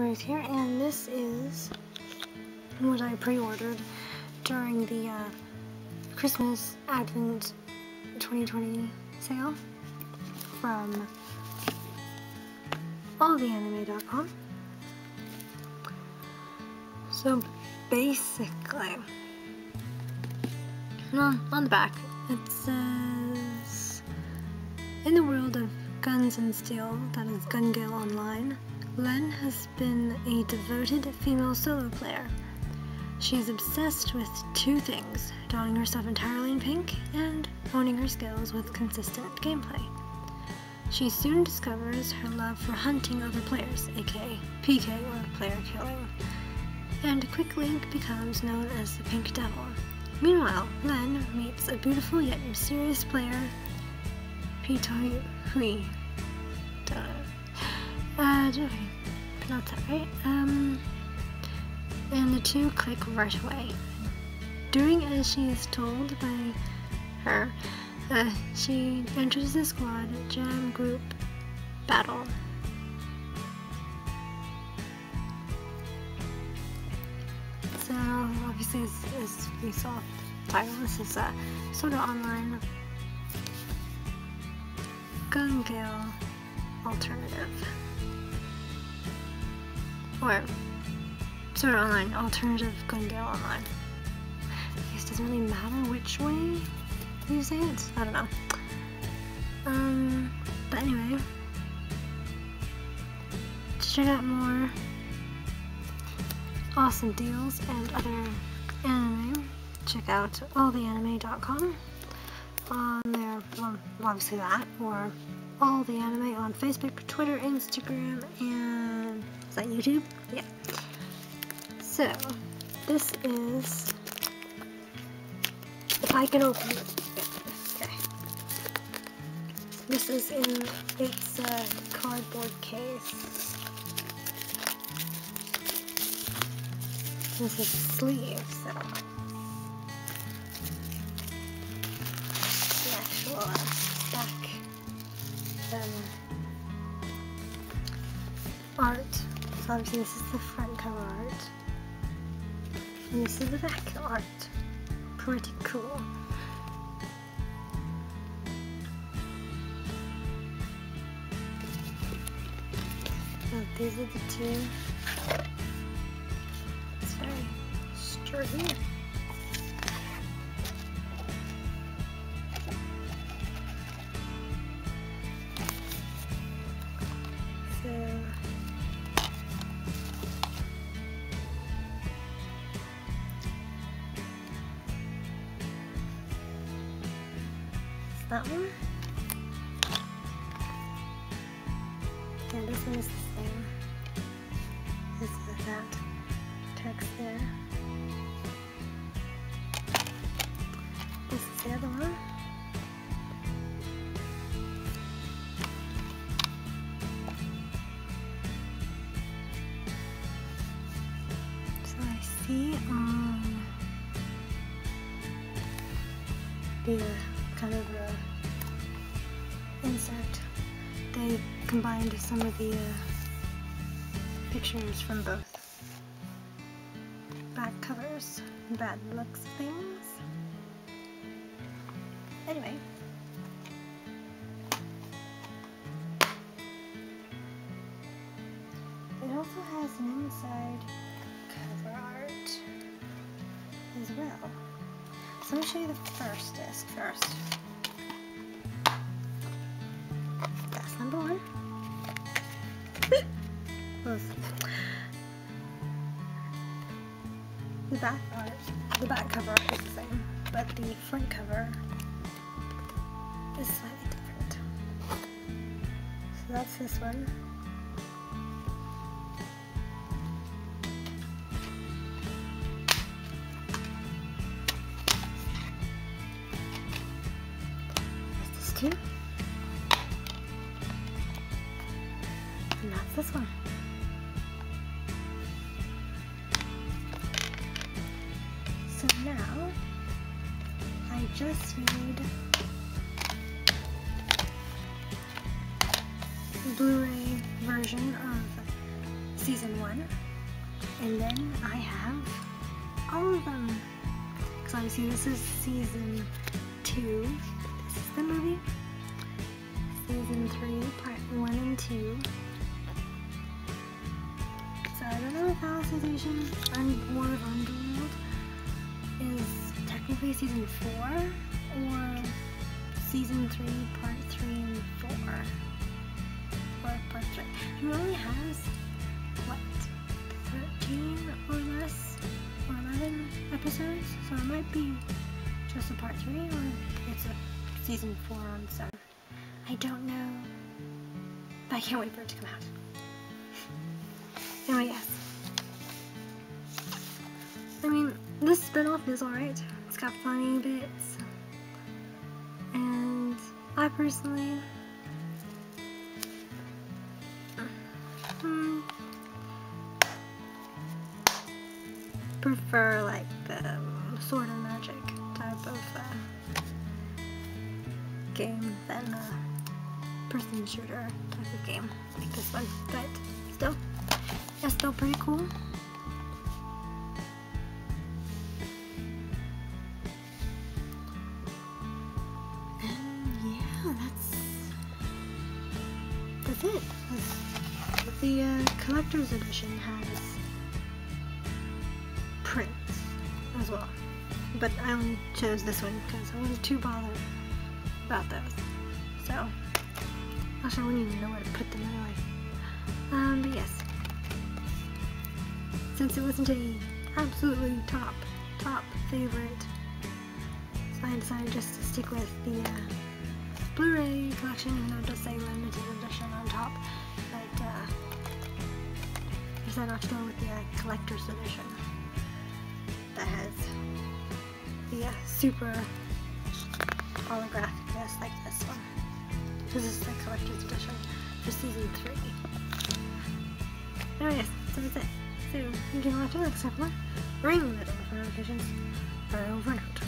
right here, and this is what I pre-ordered during the uh, Christmas Advent 2020 sale from alltheanime.com. So basically, on, on the back, it says, In the world of guns and steel, that is Gun Gale Online, Len has been a devoted female solo player. She is obsessed with two things donning herself entirely in pink and honing her skills with consistent gameplay. She soon discovers her love for hunting other players, aka PK or player killing, and quickly becomes known as the Pink Devil. Meanwhile, Len meets a beautiful yet mysterious player, Pito Hui. Uh, don't pronounce that right. Um, and the two click right away. Doing as she is told by her, uh, she enters the squad jam group battle. So obviously, as, as we saw title, this is a sort of online gun gale alternative. Or sort of online alternative gun gale online. I guess it doesn't really matter which way you say it. I don't know. Um, but anyway, to check out more awesome deals and other anime, check out alltheanime.com on there, well, obviously that, or all the anime on Facebook, Twitter, Instagram, and is that YouTube? Yeah. So, this is, if I can open it, okay. This is in its uh, cardboard case. This is sleeve, so the actual back um, art. So obviously this is the front cover art. And this is the back art. Pretty cool. So these are the two. It's very sturdy. That one? And this one is the same. This is that text there. This is the other one. So I see on the uh, insert, they combined some of the uh, pictures from both back covers, bad looks things. Anyway. It also has an inside cover art as well. So let me show you the first disc first. Back art, the back cover is the same, but the front cover is slightly different. So that's this one. That's this too. And that's this one. Now I just need the Blu-ray version of season one, and then I have all of them. Because obviously this is season two. This is the movie. Season three, part one and two. So I don't know if Alicization and War of Underworld technically season four or season three, part three and four. Or part three. It only has what 13 or less or 11 episodes, so it might be just a part three or it's a season four on some. I don't know. But I can't wait for it to come out. Anyway, yes. I mean, this spin-off is alright. Got funny bits. And I personally hmm, prefer like the sword and magic type of uh, game than a person shooter type of game like this one. But still, it's still pretty cool. That's that's it. The uh, collector's edition has prints as well, but I only chose this one because I wasn't too bothered about those. So, actually, I wouldn't even know where to put them anyway. Um, but yes, since it wasn't a absolutely top, top favorite, so I decided just to stick with the uh, Blu-ray collection, though it does say limited edition on top. But uh, I decided not to go with the uh, collector's edition that has the uh, super holographic disc like this one. This is the collector's edition for season three. Anyways, so that's it. So you can watch it next time. Ring the bell for notifications. Over and out.